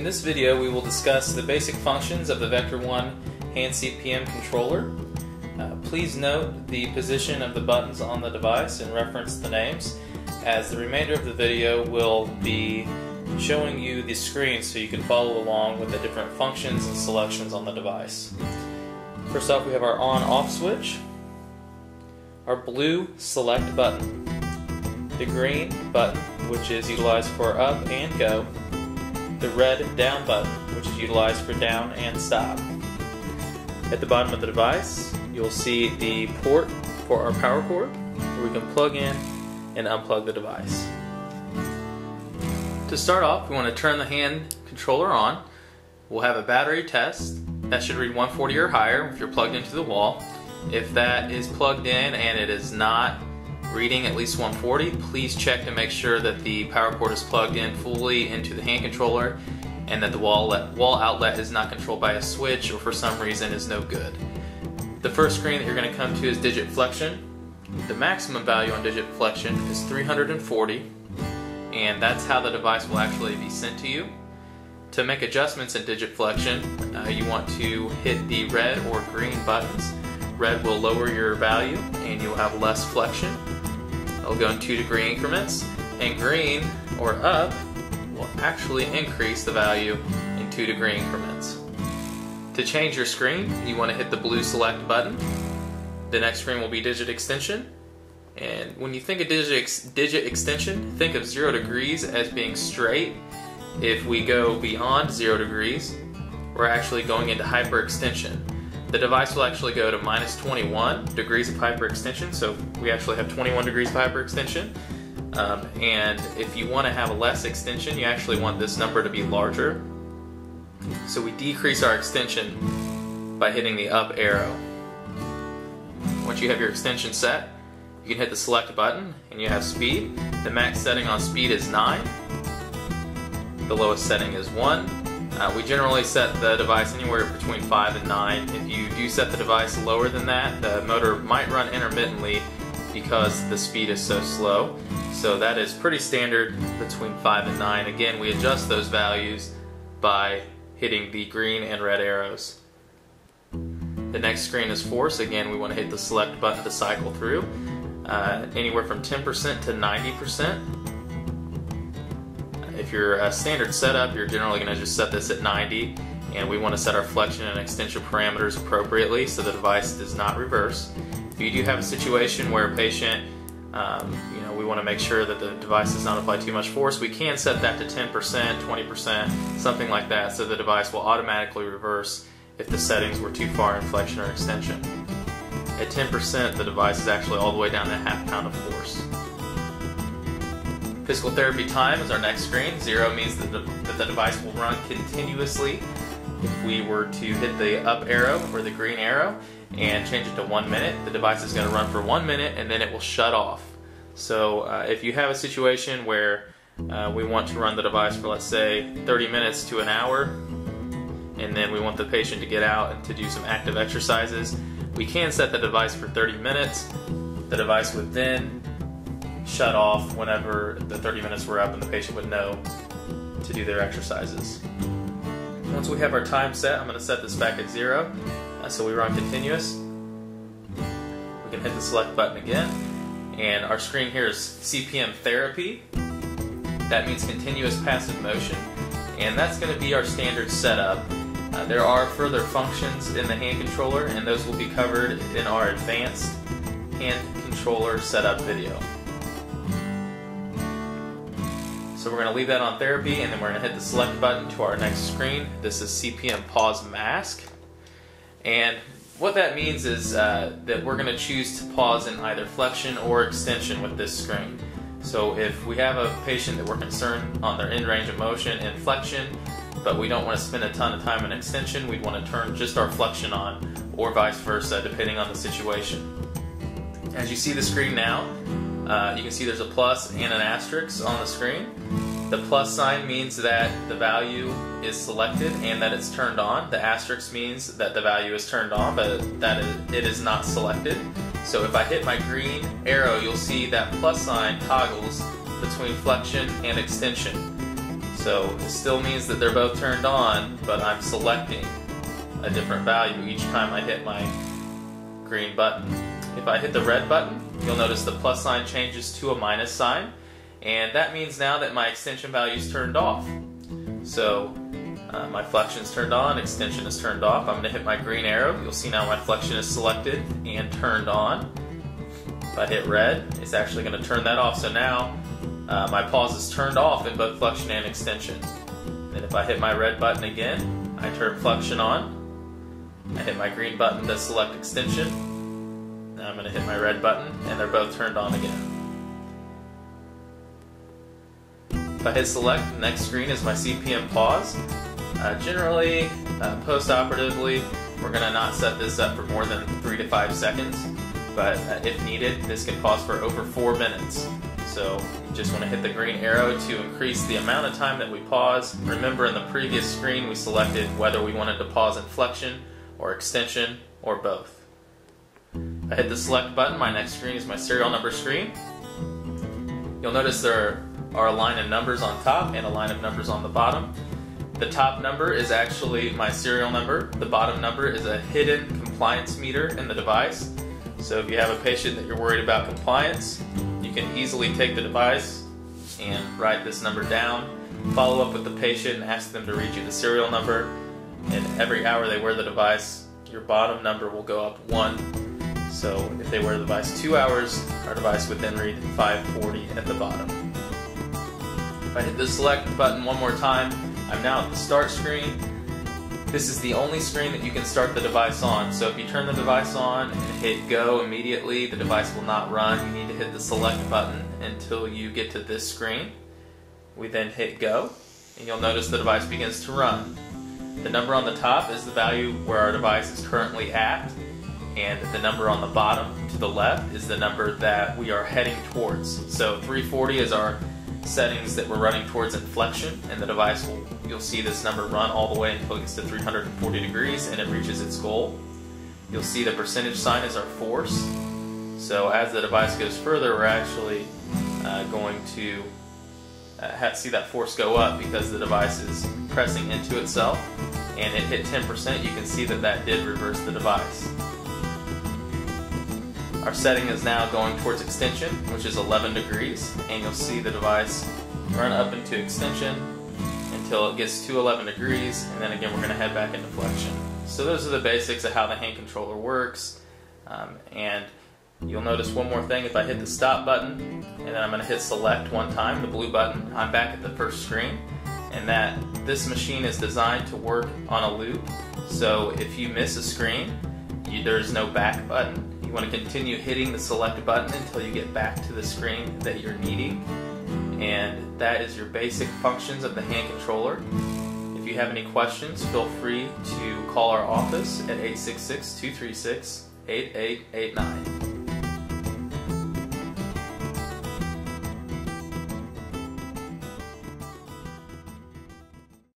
In this video we will discuss the basic functions of the Vector 1 hand CPM controller. Uh, please note the position of the buttons on the device and reference the names as the remainder of the video will be showing you the screen so you can follow along with the different functions and selections on the device. First off we have our on off switch, our blue select button, the green button which is utilized for up and go, the red down button, which is utilized for down and stop. At the bottom of the device, you'll see the port for our power cord, where we can plug in and unplug the device. To start off, we want to turn the hand controller on. We'll have a battery test. That should read 140 or higher if you're plugged into the wall. If that is plugged in and it is not reading at least 140, please check to make sure that the power cord is plugged in fully into the hand controller and that the wall, wall outlet is not controlled by a switch or for some reason is no good. The first screen that you're going to come to is digit flexion. The maximum value on digit flexion is 340 and that's how the device will actually be sent to you. To make adjustments in digit flexion, uh, you want to hit the red or green buttons. Red will lower your value and you'll have less flexion. It'll go in 2 degree increments. And green, or up, will actually increase the value in 2 degree increments. To change your screen, you want to hit the blue select button. The next screen will be digit extension. And when you think of digit, ex digit extension, think of 0 degrees as being straight. If we go beyond 0 degrees, we're actually going into hyperextension. The device will actually go to minus 21 degrees of hyperextension, so we actually have 21 degrees of hyperextension. Um, and if you want to have a less extension, you actually want this number to be larger. So we decrease our extension by hitting the up arrow. Once you have your extension set, you can hit the select button and you have speed. The max setting on speed is 9. The lowest setting is 1 uh, we generally set the device anywhere between 5 and 9. If you do set the device lower than that, the motor might run intermittently because the speed is so slow. So that is pretty standard between 5 and 9. Again, we adjust those values by hitting the green and red arrows. The next screen is force. Again, we want to hit the select button to cycle through. Uh, anywhere from 10% to 90%. If you're a standard setup, you're generally going to just set this at 90 and we want to set our flexion and extension parameters appropriately so the device does not reverse. If you do have a situation where a patient, um, you know, we want to make sure that the device does not apply too much force, we can set that to 10%, 20%, something like that, so the device will automatically reverse if the settings were too far in flexion or extension. At 10%, the device is actually all the way down to half pound of force. Physical therapy time is our next screen. Zero means that the, that the device will run continuously. If we were to hit the up arrow or the green arrow and change it to one minute, the device is going to run for one minute and then it will shut off. So uh, if you have a situation where uh, we want to run the device for let's say 30 minutes to an hour and then we want the patient to get out and to do some active exercises, we can set the device for 30 minutes. The device would then shut off whenever the 30 minutes were up and the patient would know to do their exercises. Once we have our time set, I'm going to set this back at zero. Uh, so we run continuous. We can hit the select button again. And our screen here is CPM therapy. That means continuous passive motion. And that's going to be our standard setup. Uh, there are further functions in the hand controller, and those will be covered in our advanced hand controller setup video. So we're going to leave that on therapy and then we're going to hit the select button to our next screen. This is CPM pause mask. And what that means is uh, that we're going to choose to pause in either flexion or extension with this screen. So if we have a patient that we're concerned on their end range of motion in flexion, but we don't want to spend a ton of time in extension, we'd want to turn just our flexion on, or vice versa, depending on the situation. As you see the screen now, uh, you can see there's a plus and an asterisk on the screen. The plus sign means that the value is selected and that it's turned on. The asterisk means that the value is turned on, but that it is not selected. So if I hit my green arrow, you'll see that plus sign toggles between flexion and extension. So it still means that they're both turned on, but I'm selecting a different value each time I hit my green button. If I hit the red button, you'll notice the plus sign changes to a minus sign, and that means now that my extension value is turned off. So uh, my flexion is turned on, extension is turned off. I'm going to hit my green arrow. You'll see now my flexion is selected and turned on. If I hit red, it's actually going to turn that off. So now uh, my pause is turned off in both flexion and extension. And if I hit my red button again, I turn flexion on. I hit my green button to select extension. Now I'm going to hit my red button, and they're both turned on again. If I hit select, next screen is my CPM pause. Uh, generally, uh, post-operatively, we're going to not set this up for more than 3 to 5 seconds, but uh, if needed, this can pause for over 4 minutes. So you just want to hit the green arrow to increase the amount of time that we pause. Remember in the previous screen we selected whether we wanted to pause in flexion or extension or both. I hit the select button, my next screen is my serial number screen. You'll notice there are a line of numbers on top and a line of numbers on the bottom. The top number is actually my serial number. The bottom number is a hidden compliance meter in the device. So if you have a patient that you're worried about compliance, you can easily take the device and write this number down, follow up with the patient and ask them to read you the serial number, and every hour they wear the device, your bottom number will go up one. So if they wear the device two hours, our device would then read 540 at the bottom. If I hit the select button one more time, I'm now at the start screen. This is the only screen that you can start the device on. So if you turn the device on and hit go immediately, the device will not run. You need to hit the select button until you get to this screen. We then hit go, and you'll notice the device begins to run. The number on the top is the value where our device is currently at, and the number on the bottom to the left is the number that we are heading towards. So 340 is our settings that we're running towards inflection and the device will you'll see this number run all the way until it gets to 340 degrees and it reaches its goal. You'll see the percentage sign is our force. So as the device goes further we're actually uh, going to uh, see that force go up because the device is pressing into itself and it hit 10% you can see that that did reverse the device. Our setting is now going towards extension, which is 11 degrees, and you'll see the device run up into extension until it gets to 11 degrees, and then again we're going to head back into flexion. So those are the basics of how the hand controller works, um, and you'll notice one more thing, if I hit the stop button, and then I'm going to hit select one time, the blue button, I'm back at the first screen, and that this machine is designed to work on a loop, so if you miss a screen, you, there's no back button, you want to continue hitting the select button until you get back to the screen that you're needing. And that is your basic functions of the hand controller. If you have any questions, feel free to call our office at 866 236 8889.